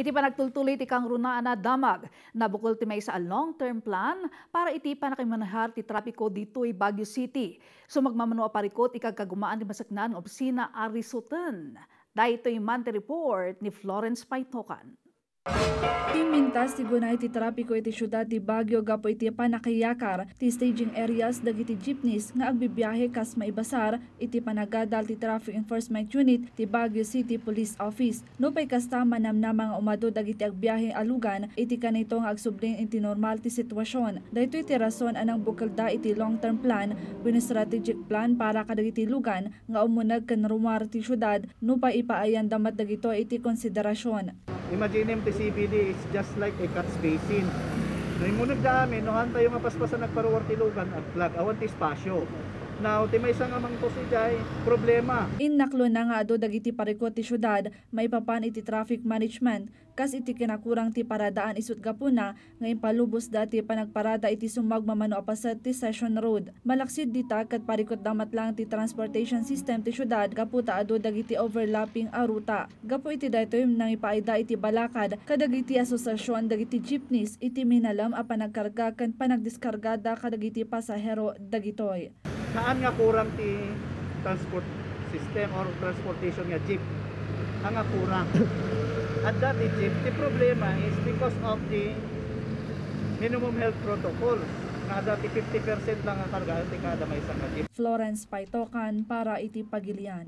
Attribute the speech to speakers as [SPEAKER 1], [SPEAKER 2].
[SPEAKER 1] Iti pa nagtultuloy ti kang runaan na damag. Nabukol ti may sa long-term plan para iti pa nakimanahar ti trapiko dito'y Baguio City. So magmamano aparikot ikagkagumaan ti masaknan ng opisina Arisutan. Dahito yung monthly report ni Florence Paitokan.
[SPEAKER 2] Pimintas ti gunay ti trapiko iti syudad ti Baguio gapo iti panakayakar ti staging areas dagiti jeepneys nga agbibiyahe kas maibasar iti panagadal ti Traffic Enforcement Unit ti Baguio City Police Office. Nupay kasta manamnamang umado dagiti agbiyahe alugan iti kanito nga agsublin iti normal ti sitwasyon. Dayto iti rason anang bukalda iti long-term plan when strategic plan para kadagiti lugan nga umunag kan rumar ti syudad nupay ipaayan damat dagito iti konsiderasyon.
[SPEAKER 3] Imagine ti CBD is just like a cat's basin. No imunag da amin, no hanta yung apaspasan nagparuwar ti lugan at flag, awan ti spasyo. Now, ti may isang amang to si Jai, problema.
[SPEAKER 2] Innaklo na nga ado dagiti parikot ti syudad, may papan iti traffic management, kas iti kinakurang ti paradaan isut gapuna, nga impalubos dati panagparada iti sumag mamano apasat ti Session Road. Malaksid dita kat parikot damat lang ti transportation system ti syudad, gaputa ado dagiti overlapping a ruta. Gapo iti daytoy nang ipaida iti balakad, kadagiti asosasyon dagiti jeepneys, iti minalam a panagkarga kan panagdiskargada kadagiti pasahero dagitoy.
[SPEAKER 3] Saan nga kurang ti transport system or transportation nga jeep? Ang nga kurang. At dati jeep, the problema is because of the minimum health protocol. Nga dati 50% lang ang karga ti kada may isang jeep.
[SPEAKER 2] Florence Paitokan para iti pagilian.